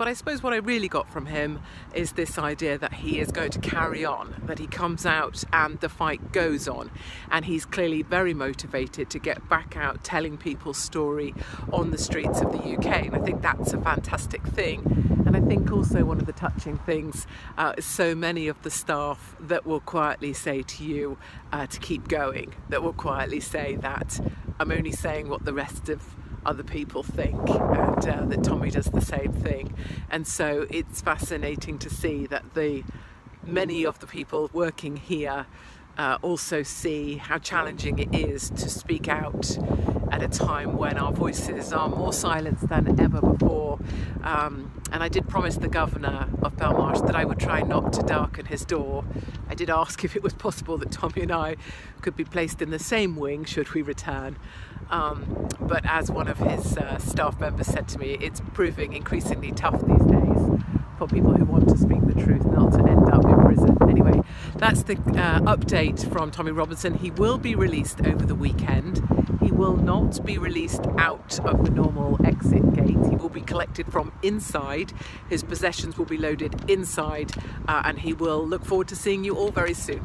but I suppose what I really got from him is this idea that he is going to carry on, that he comes out and the fight goes on. And he's clearly very motivated to get back out telling people's story on the streets of the UK. And I think that's a fantastic thing. And I think also one of the touching things uh, is so many of the staff that will quietly say to you uh, to keep going, that will quietly say that I'm only saying what the rest of other people think and uh, that Tommy does the same thing. And so it's fascinating to see that the many of the people working here uh, also see how challenging it is to speak out at a time when our voices are more silenced than ever before. Um, and I did promise the governor of Belmarsh that I would try not to darken his door. I did ask if it was possible that Tommy and I could be placed in the same wing should we return. Um, but as one of his uh, staff members said to me, it's proving increasingly tough these days for people who want to speak the truth not to that's the uh, update from Tommy Robinson. He will be released over the weekend. He will not be released out of the normal exit gate. He will be collected from inside. His possessions will be loaded inside uh, and he will look forward to seeing you all very soon.